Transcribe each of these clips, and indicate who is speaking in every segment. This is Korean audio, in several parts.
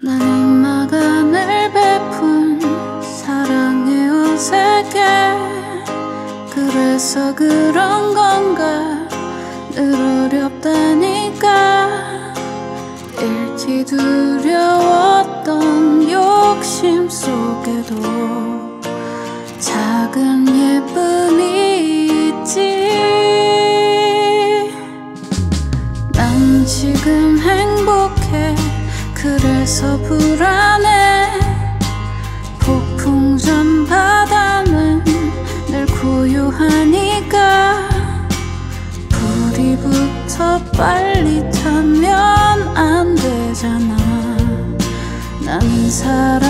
Speaker 1: 난 입마간을 베푼 사랑에 어색해 그래서 그런 건가? 늘 어렵다니까. 잃기 두려웠던 욕심 속에도 작은 예쁨이 있지. 난 지금 행복해 그래서 불안해. 폭풍전 바다는 늘 고요하니까 붙어 빨리 타면 안 되잖아. 나는 사랑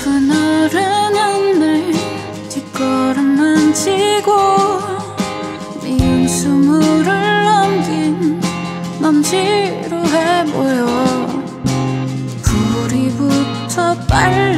Speaker 1: 슬픈 어른은 늘 뒷걸음만 치고 미운 수물을 넘긴 넌 지루해 보여 불이 붙어 빨리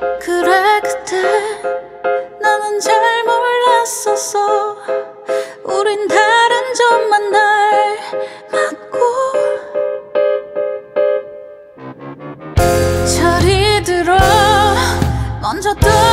Speaker 1: 그래 그때 나는 잘 몰랐었어. 우린 다른 점만 날 맞고 철이 들어 먼저 떨어